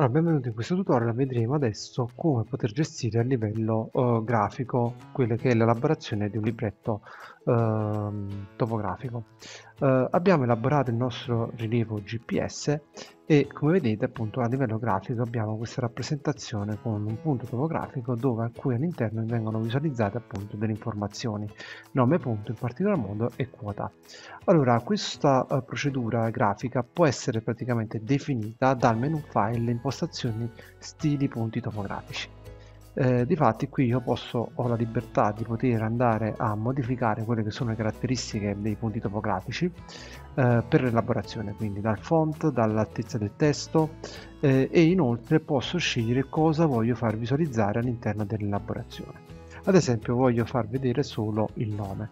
Allora, benvenuti in questo tutorial, vedremo adesso come poter gestire a livello uh, grafico quella che è l'elaborazione di un libretto uh, topografico. Uh, abbiamo elaborato il nostro rilievo GPS e come vedete appunto a livello grafico abbiamo questa rappresentazione con un punto topografico dove a cui all'interno vengono visualizzate appunto delle informazioni. Nome punto in particolar modo e quota. Allora questa uh, procedura grafica può essere praticamente definita dal menu file impostazioni stili punti topografici eh, difatti qui io posso ho la libertà di poter andare a modificare quelle che sono le caratteristiche dei punti topografici eh, per l'elaborazione quindi dal font dall'altezza del testo eh, e inoltre posso scegliere cosa voglio far visualizzare all'interno dell'elaborazione. Ad esempio voglio far vedere solo il nome.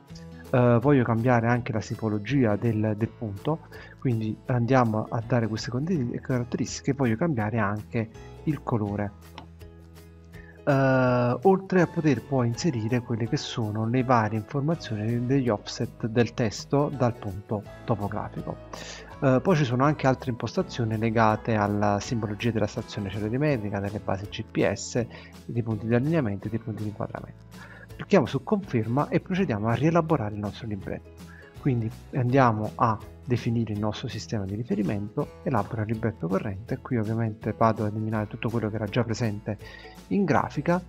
Uh, voglio cambiare anche la tipologia del, del, punto quindi andiamo a dare queste caratteristiche voglio cambiare anche il colore Uh, oltre a poter poi inserire quelle che sono le varie informazioni degli offset del testo dal punto topografico. Uh, poi ci sono anche altre impostazioni legate alla simbologia della stazione celerimetrica, delle basi GPS, dei punti di allineamento e dei punti di inquadramento. Clicchiamo su conferma e procediamo a rielaborare il nostro libretto. Quindi andiamo a definire il nostro sistema di riferimento, elabora il libretto corrente, qui ovviamente vado ad eliminare tutto quello che era già presente in grafica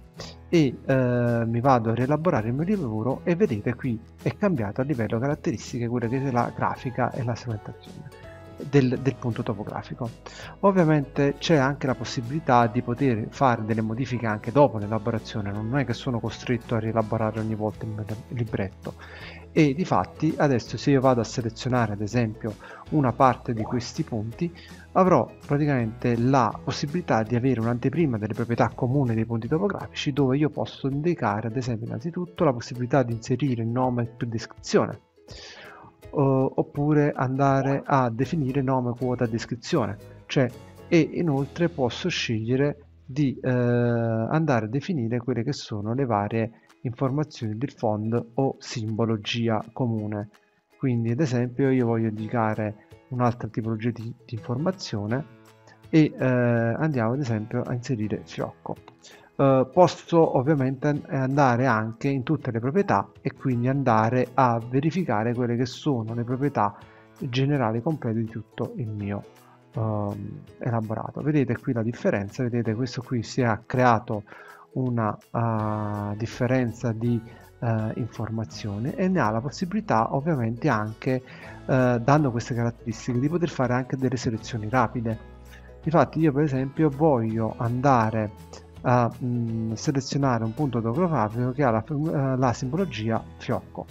e eh, mi vado a rielaborare il mio lavoro e vedete qui è cambiato a livello caratteristiche quelle che è la grafica e la segmentazione. Del, del, punto topografico. Ovviamente c'è anche la possibilità di poter fare delle modifiche anche dopo l'elaborazione, non è che sono costretto a rielaborare ogni volta il libretto e di fatti adesso se io vado a selezionare ad esempio una parte di questi punti avrò praticamente la possibilità di avere un'anteprima delle proprietà comuni dei punti topografici dove io posso indicare ad esempio innanzitutto la possibilità di inserire nome più descrizione o, oppure andare a definire nome quota descrizione. Cioè e inoltre posso scegliere di eh, andare a definire quelle che sono le varie informazioni del font o simbologia comune. Quindi ad esempio io voglio indicare un'altra tipologia di, di informazione e eh, andiamo ad esempio a inserire fiocco. Uh, posso ovviamente andare anche in tutte le proprietà e quindi andare a verificare quelle che sono le proprietà generali complete di tutto il mio uh, elaborato. Vedete qui la differenza, vedete questo qui si è creato una uh, differenza di uh, informazione e ne ha la possibilità ovviamente anche uh, dando queste caratteristiche di poter fare anche delle selezioni rapide. Infatti io per esempio voglio andare a mh, mm, selezionare un punto topografico che ha la, la simbologia fiocco.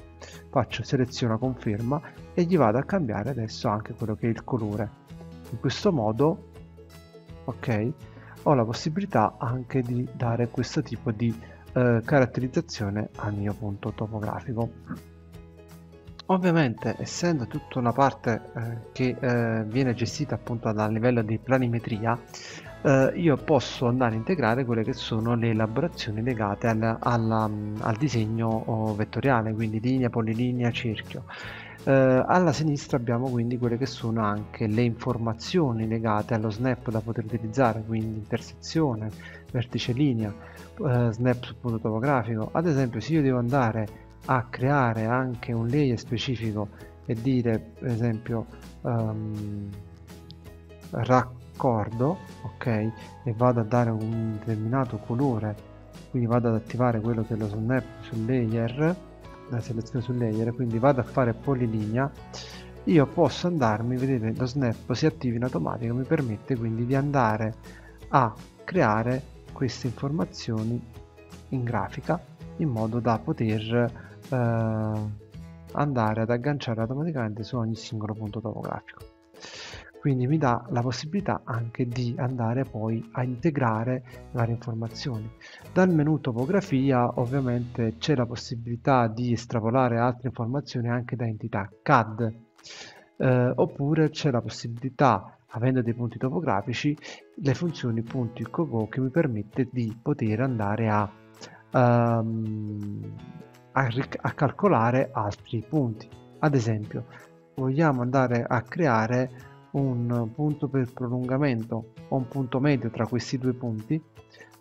Faccio seleziona conferma e gli vado a cambiare adesso anche quello che è il colore in questo modo ok ho la possibilità anche di dare questo tipo di eh, caratterizzazione al mio punto topografico. Ovviamente essendo tutta una parte eh, che eh, viene gestita appunto dal livello di planimetria eh, io posso andare a integrare quelle che sono le elaborazioni legate al, alla, al disegno oh, vettoriale quindi linea polilinea cerchio alla sinistra abbiamo quindi quelle che sono anche le informazioni legate allo snap da poter utilizzare, quindi intersezione, vertice linea, eh, snap sul punto topografico. Ad esempio se io devo andare a creare anche un layer specifico e dire per esempio um, raccordo ok e vado a dare un determinato colore quindi vado ad attivare quello che è lo snap sul layer la selezione sul layer quindi vado a fare polilinea io posso andarmi vedete lo snap si attiva in automatico mi permette quindi di andare a creare queste informazioni in grafica in modo da poter eh, andare ad agganciare automaticamente su ogni singolo punto topografico quindi mi dà la possibilità anche di andare poi a integrare varie informazioni. Dal menu topografia ovviamente c'è la possibilità di estrapolare altre informazioni anche da entità CAD eh, oppure c'è la possibilità avendo dei punti topografici le funzioni punti coco che mi permette di poter andare a, um, a, a calcolare altri punti. Ad esempio vogliamo andare a creare un punto per prolungamento o un punto medio tra questi due punti,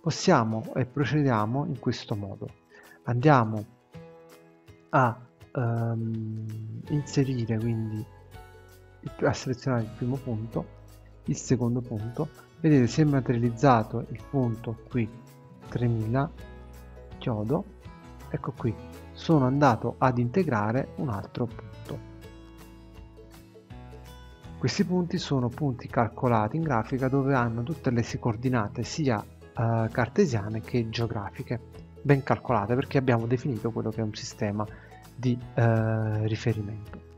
possiamo e procediamo in questo modo. Andiamo a um, inserire quindi a selezionare il primo punto, il secondo punto, vedete si è materializzato il punto qui 3000 chiodo, ecco qui, sono andato ad integrare un altro punto. Questi punti sono punti calcolati in grafica dove hanno tutte le coordinate sia eh, cartesiane che geografiche, ben calcolate perché abbiamo definito quello che è un sistema di eh, riferimento.